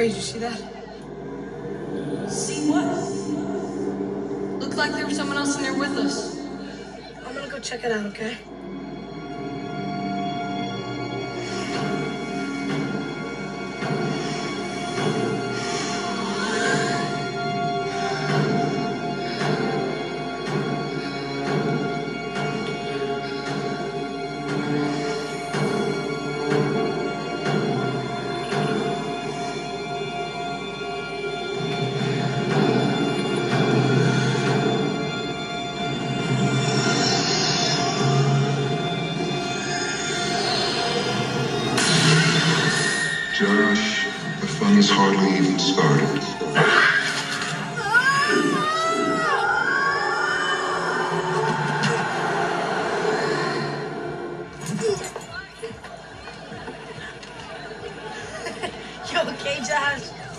Graves, you see that? See what? Looked like there was someone else in there with us. I'm gonna go check it out, okay? Josh, the fun fun's hardly even started. You okay, Josh?